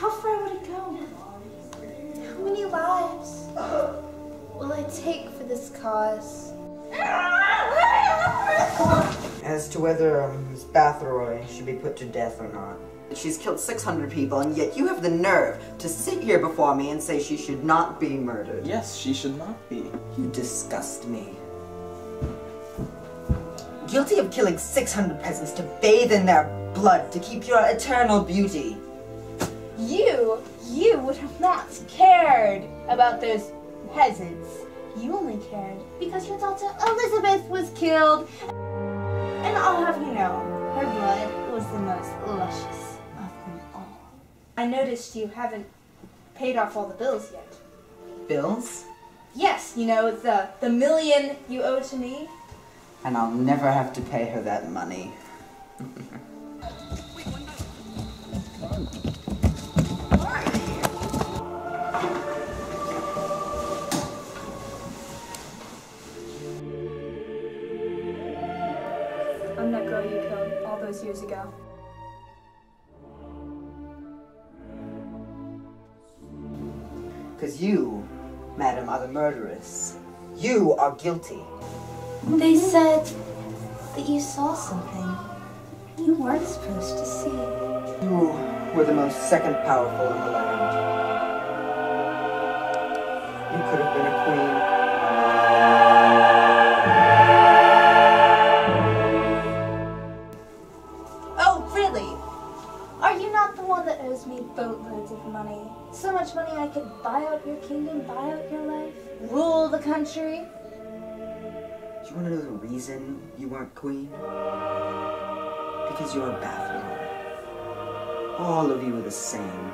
How far would it go? How many lives will I take for this cause? As to whether um, Miss Bathory should be put to death or not. She's killed 600 people, and yet you have the nerve to sit here before me and say she should not be murdered. Yes, she should not be. You disgust me. Guilty of killing 600 peasants to bathe in their blood to keep your eternal beauty. You, you would have not cared about those peasants. You only cared because your daughter Elizabeth was killed. And I'll have you know, her blood was the most luscious of them all. I noticed you haven't paid off all the bills yet. Bills? Yes, you know, the, the million you owe to me. And I'll never have to pay her that money. I'm that girl you killed all those years ago. Because you, madam, are the murderess. You are guilty. They said that you saw something you weren't supposed to see. You were the most second powerful in the land. You could have Are you not the one that owes me boatloads of money? So much money I could buy out your kingdom, buy out your life, rule the country? Do you want to know the reason you weren't queen? Because you're a Bathory. All of you are the same.